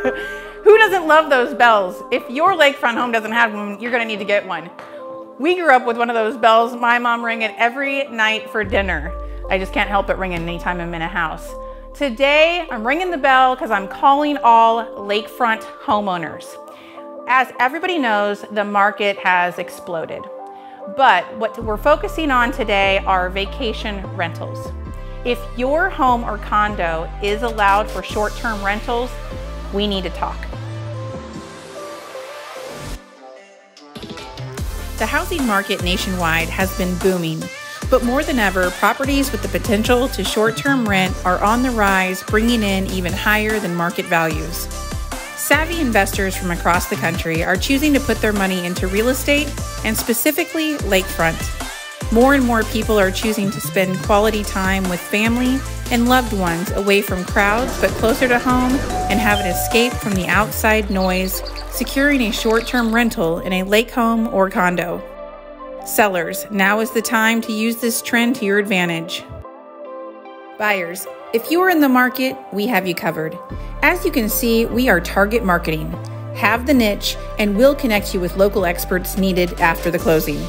Who doesn't love those bells? If your lakefront home doesn't have one, you're gonna need to get one. We grew up with one of those bells. My mom rang it every night for dinner. I just can't help but ring it anytime I'm in a house. Today, I'm ringing the bell because I'm calling all lakefront homeowners. As everybody knows, the market has exploded. But what we're focusing on today are vacation rentals. If your home or condo is allowed for short-term rentals, we need to talk. The housing market nationwide has been booming, but more than ever, properties with the potential to short term rent are on the rise, bringing in even higher than market values. Savvy investors from across the country are choosing to put their money into real estate and specifically lakefront. More and more people are choosing to spend quality time with family and loved ones away from crowds but closer to home and have an escape from the outside noise, securing a short term rental in a lake home or condo. Sellers, now is the time to use this trend to your advantage. Buyers, if you are in the market, we have you covered. As you can see, we are target marketing. Have the niche, and we'll connect you with local experts needed after the closing.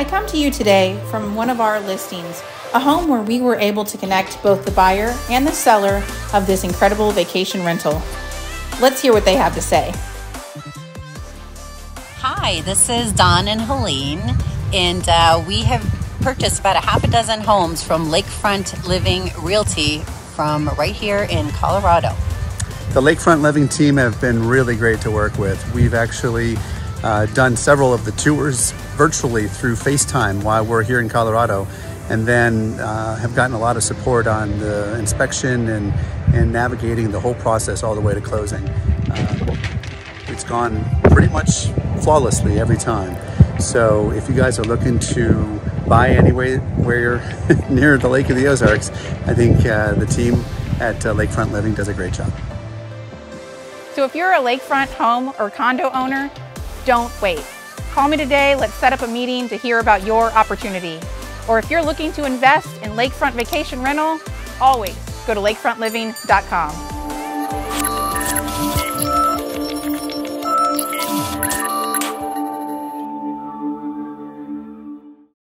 I come to you today from one of our listings, a home where we were able to connect both the buyer and the seller of this incredible vacation rental. Let's hear what they have to say. Hi, this is Don and Helene, and uh, we have purchased about a half a dozen homes from Lakefront Living Realty from right here in Colorado. The Lakefront Living team have been really great to work with. We've actually uh, done several of the tours virtually through FaceTime while we're here in Colorado, and then uh, have gotten a lot of support on the inspection and, and navigating the whole process all the way to closing. Uh, it's gone pretty much flawlessly every time. So if you guys are looking to buy anywhere where you're near the Lake of the Ozarks, I think uh, the team at uh, Lakefront Living does a great job. So if you're a lakefront home or condo owner, don't wait. Call me today, let's set up a meeting to hear about your opportunity. Or if you're looking to invest in lakefront vacation rental, always go to lakefrontliving.com.